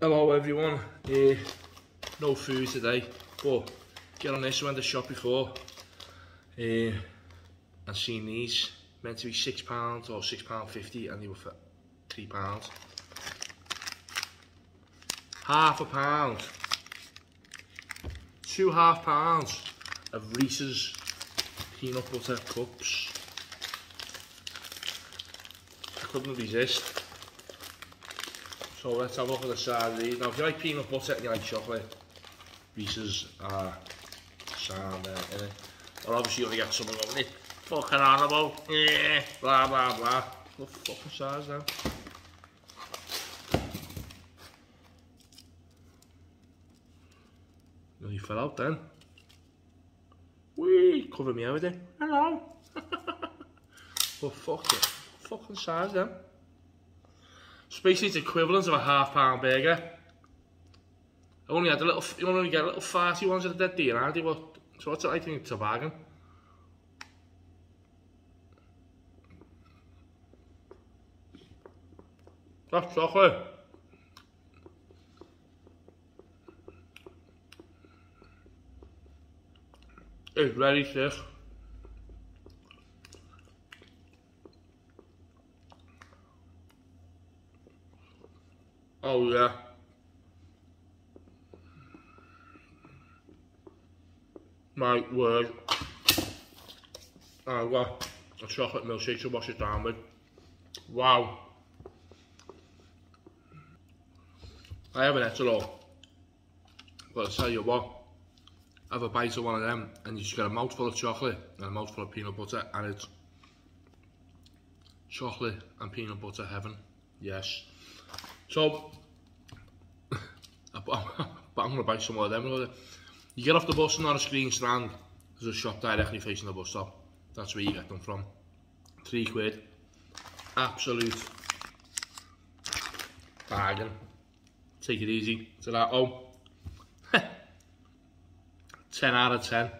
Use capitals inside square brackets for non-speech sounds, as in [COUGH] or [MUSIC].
Hello everyone, uh, no food today, but get on this, I went to the shop before uh, and seen these, meant to be £6 or £6.50 and they were for £3. Half a pound, two half pounds of Reese's peanut butter cups. I couldn't resist. So let's have a look at the side of these. Now, if you like peanut butter and you like chocolate, Reese's are sound there, obviously you're going to get some of them. Fucking animal, yeah, blah, blah, blah. What fucking size now? Nearly fell out then. Wee, cover me over there. Hello. [LAUGHS] well, fuck it. Fucking size then. So basically it's equivalent of a half pound burger. I only had a little, you only get a little farty ones at the dead deal, aren't they? But, so what's it like it's a bargain? That's chocolate. It's very thick. Oh yeah. My word. I've ah, got a chocolate milkshake to wash it down with. Wow. I haven't had it all. But I'll tell you what, have a bite of one of them and you just get a mouthful of chocolate and a mouthful of peanut butter and it's chocolate and peanut butter heaven. Yes. So, I'm going to buy some of them. You get off the bus and on a screen stand, there's a shop directly facing the bus stop. That's where you get them from. Three quid. Absolute bargain. Take it easy. Ta-da. Oh. [LAUGHS] 10 out of 10.